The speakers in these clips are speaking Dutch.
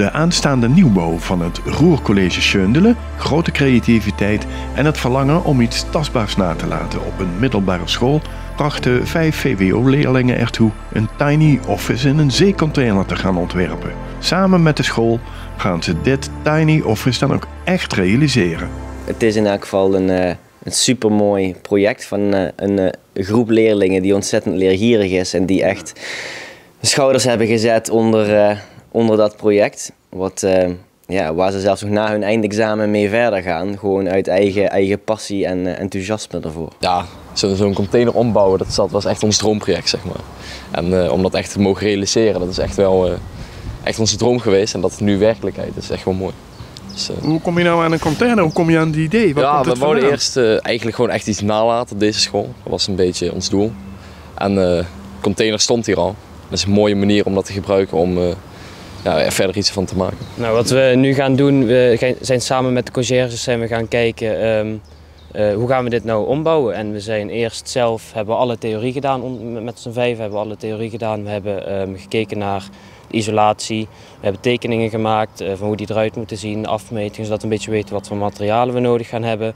De aanstaande nieuwbouw van het Roercollege Scheundelen, grote creativiteit en het verlangen om iets tastbaars na te laten op een middelbare school brachten vijf VWO-leerlingen ertoe een tiny office in een zeecontainer te gaan ontwerpen. Samen met de school gaan ze dit tiny office dan ook echt realiseren. Het is in elk geval een, uh, een supermooi project van uh, een uh, groep leerlingen die ontzettend leergierig is en die echt schouders hebben gezet onder, onder dat project. Wat, ja, waar ze zelfs nog na hun eindexamen mee verder gaan. Gewoon uit eigen, eigen passie en enthousiasme ervoor. Ja, zo'n zo container ombouwen, dat was echt ons droomproject, zeg maar. En om dat echt te mogen realiseren, dat is echt wel echt onze droom geweest. En dat het nu werkelijkheid is, echt wel mooi. Dus, uh... Hoe kom je nou aan een container? Hoe kom je aan die idee? Wat ja, we wouden eerst uh, eigenlijk gewoon echt iets nalaten op deze school. Dat was een beetje ons doel. En de uh, container stond hier al. Dat is een mooie manier om dat te gebruiken om ja, er verder iets van te maken. Nou, wat we nu gaan doen, we zijn samen met de conciërges zijn we gaan kijken um, uh, hoe gaan we dit nou ombouwen. En we zijn eerst zelf, hebben alle theorie gedaan, met z'n vijf hebben we alle theorie gedaan. We hebben um, gekeken naar isolatie. We hebben tekeningen gemaakt uh, van hoe die eruit moeten zien, afmetingen, zodat we een beetje weten wat voor materialen we nodig gaan hebben.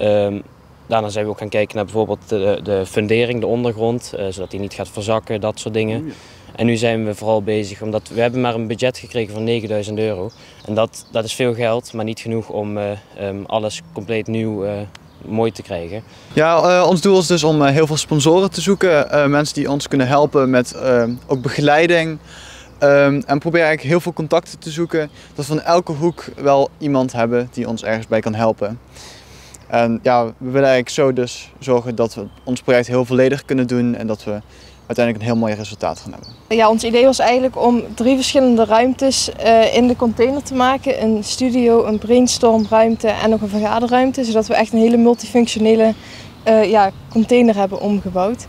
Um, daarna zijn we ook gaan kijken naar bijvoorbeeld de, de fundering, de ondergrond, uh, zodat die niet gaat verzakken, dat soort dingen. En nu zijn we vooral bezig, omdat we hebben maar een budget gekregen van 9000 euro. En dat, dat is veel geld, maar niet genoeg om uh, um, alles compleet nieuw mooi te krijgen. Ja, uh, ons doel is dus om heel veel sponsoren te zoeken. Mensen die ons kunnen helpen met ook begeleiding. Um, en probeer eigenlijk heel veel contacten te zoeken. Dat we van elke hoek wel iemand hebben die ons ergens bij kan helpen. En ja, we willen eigenlijk zo dus zorgen dat we ons project heel volledig kunnen doen en dat we uiteindelijk een heel mooi resultaat gaan hebben. Ja, ons idee was eigenlijk om drie verschillende ruimtes uh, in de container te maken. Een studio, een brainstormruimte en nog een vergaderruimte. Zodat we echt een hele multifunctionele uh, ja, container hebben omgebouwd.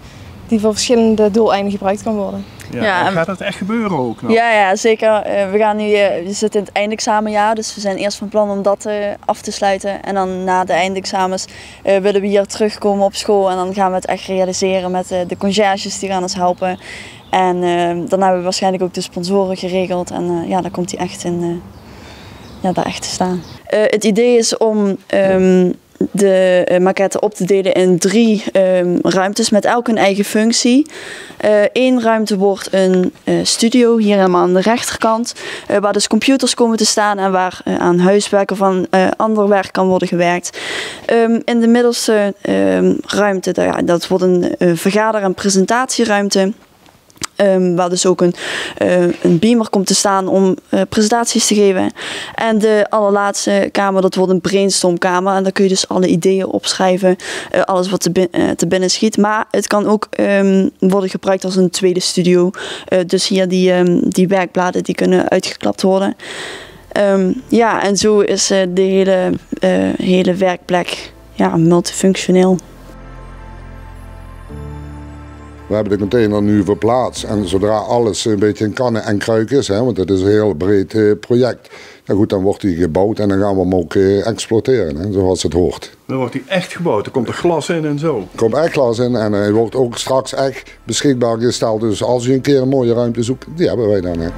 Die voor verschillende doeleinden gebruikt kan worden. Ja, ja gaat dat echt gebeuren ook? Nou? Ja, ja, zeker. Uh, we, gaan nu, uh, we zitten in het eindexamenjaar, dus we zijn eerst van plan om dat uh, af te sluiten. En dan na de eindexamens willen we hier terugkomen op school en dan gaan we het echt realiseren met de conciërges die gaan ons helpen. En dan hebben we waarschijnlijk ook de sponsoren geregeld en ja, dan komt hij echt in, ja, daar echt te staan. het idee is om um, de uh, maquette op te delen in drie um, ruimtes met elk een eigen functie. Eén uh, ruimte wordt een uh, studio, hier helemaal aan de rechterkant, waar dus computers komen te staan en waar aan huiswerk of aan ander werk kan worden gewerkt. Um, in de middelste um, ruimte, ja, dat wordt een vergader- en presentatieruimte. Um, waar dus ook een, uh, een beamer komt te staan om uh, presentaties te geven. En de allerlaatste kamer, dat wordt een brainstormkamer. En daar kun je dus alle ideeën opschrijven, uh, alles wat te, te, binnen schiet. Maar het kan ook um, worden gebruikt als een tweede studio. dus hier die, um, die werkbladen, die kunnen uitgeklapt worden. ja, en zo is de hele, hele werkplek ja, multifunctioneel. We hebben de container nu verplaatst en zodra alles een beetje in kannen en kruik is, hè, want het is een heel breed eh, project, ja goed, dan wordt die gebouwd en dan gaan we hem ook eh, exploiteren, hè, zoals het hoort. Dan wordt hij echt gebouwd, er komt er glas in en zo? Er komt echt glas in en hij wordt ook straks echt beschikbaar gesteld. Dus als u een keer een mooie ruimte zoekt, die hebben wij dan. Hè.